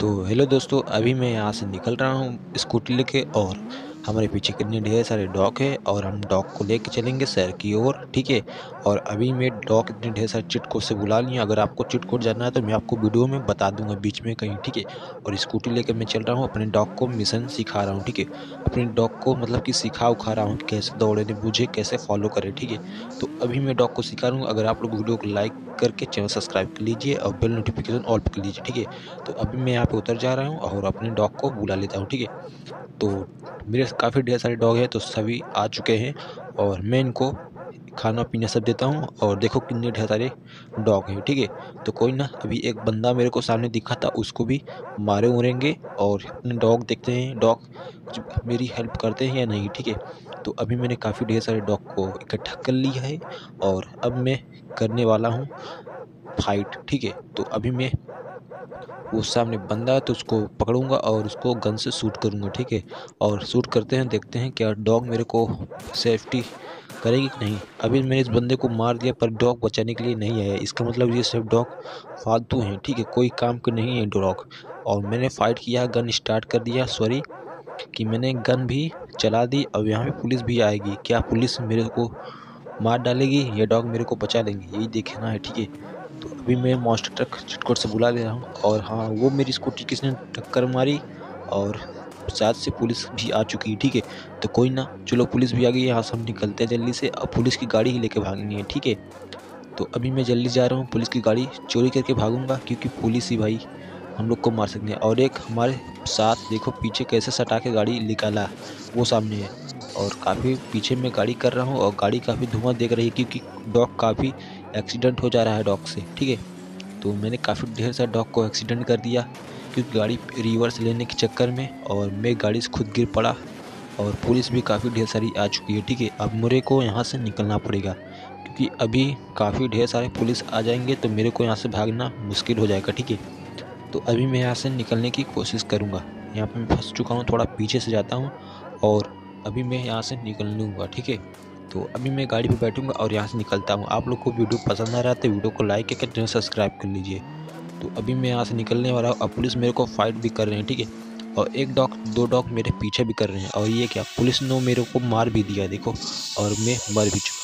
तो हेलो दोस्तों अभी मैं यहाँ से निकल रहा हूँ स्कूटी लेके और हमारे पीछे कितने ढेर सारे डॉग है और हम डॉग को लेके चलेंगे सैर की ओर, ठीक है? और अभी मैं डॉग इतने ढेर सारे चिटकोट से बुला लिया। अगर आपको चिटकोट जाना है तो मैं आपको वीडियो में बता दूँगा बीच में कहीं, ठीक है? और स्कूटी लेकर मैं चल रहा हूँ, अपने डॉग को मिशन सिखा रहा हूँ, ठीक है? अपने डॉग को मतलब कि सिखा उखा रहा हूँ, कैसे दौड़े, बुझे, कैसे फॉलो करे, ठीक है? तो अभी मैं डॉग को सिखा रहा हूँ। अगर आप लोग वीडियो को लाइक करके चैनल सब्सक्राइब कर लीजिए और बेल नोटिफिकेशन ऑल पर कर लीजिए, ठीक है? तो अभी मैं यहाँ पे उतर जा रहा हूँ और अपने डॉग को बुला लेता हूँ, ठीक है? तो मेरे काफ़ी ढेर सारे डॉग हैं तो सभी आ चुके हैं। और मैं इनको खाना पीना सब देता हूँ, और देखो कितने ढेर सारे डॉग हैं, ठीक है? तो कोई ना, अभी एक बंदा मेरे को सामने दिखा था, उसको भी मारे उड़ेंगे, और अपने डॉग देखते हैं डॉग मेरी हेल्प करते हैं या नहीं, ठीक है? तो अभी मैंने काफ़ी ढेर सारे डॉग को इकट्ठा कर लिया है, और अब मैं करने वाला हूँ फाइट ठीक है? तो अभी मैं वो सामने बंदा है तो उसको पकड़ूँगा और उसको गन से शूट करूँगा, ठीक है? और शूट करते हैं, देखते हैं क्या डॉग मेरे को सेफ्टी करेगी कि नहीं। अभी मैंने इस बंदे को मार दिया, पर डॉग बचाने के लिए नहीं आया। इसका मतलब ये सब डॉग फालतू हैं, ठीक है? कोई काम के नहीं है डॉग। और मैंने फाइट किया, गन स्टार्ट कर दिया सॉरी कि मैंने गन भी चला दी और यहाँ पे पुलिस भी आएगी। क्या पुलिस मेरे को मार डालेगी या डॉग मेरे को बचा लेंगे? यही देखना है, ठीक है? अभी मैं मॉस्टर ट्रक चिटकोट से बुला ले रहा हूँ और हाँ वो मेरी स्कूटी किसने टक्कर मारी और साथ से पुलिस भी आ चुकी है, ठीक है? तो कोई ना, चलो पुलिस भी आ गई यहाँ से हम निकलते हैं जल्दी से। अब पुलिस की गाड़ी ही लेके भागनी है, ठीक है? तो अभी मैं जल्दी जा रहा हूँ, पुलिस की गाड़ी चोरी करके भागूँगा क्योंकि पुलिस ही भाई हम लोग को मार सकते हैं। और एक हमारे साथ देखो पीछे कैसे सटा के गाड़ी निकाला, वो सामने है। और काफ़ी पीछे मैं गाड़ी कर रहा हूँ और गाड़ी काफ़ी धुआँ देख रही है क्योंकि डॉग काफ़ी एक्सीडेंट हो जा रहा है डॉग से, ठीक है? तो मैंने काफ़ी ढेर सारे डॉग को एक्सीडेंट कर दिया, क्योंकि गाड़ी रिवर्स लेने के चक्कर में और मैं गाड़ी से खुद गिर पड़ा और पुलिस भी काफ़ी ढेर सारी आ चुकी है, ठीक है? अब मेरे को यहाँ से निकलना पड़ेगा, क्योंकि अभी काफ़ी ढेर सारे पुलिस आ जाएँगे तो मेरे को यहाँ से भागना मुश्किल हो जाएगा, ठीक है? तो अभी मैं यहाँ से निकलने की कोशिश करूँगा। यहाँ पर मैं फंस चुका हूँ, थोड़ा पीछे से जाता हूँ और अभी मैं यहाँ से निकल लूँगा, ठीक है? तो अभी मैं गाड़ी पर बैठूँगा और यहाँ से निकलता हूँ। आप लोग को वीडियो पसंद आ रहा है तो वीडियो को लाइक करके चैनल सब्सक्राइब कर लीजिए। तो अभी मैं यहाँ से निकलने वाला हूँ और पुलिस मेरे को फाइट भी कर रहे हैं, ठीक है? और एक डॉग दो डॉग मेरे पीछे भी कर रहे हैं और ये क्या? पुलिस ने मेरे को मार भी दिया, देखो। और मैं मर भी चुका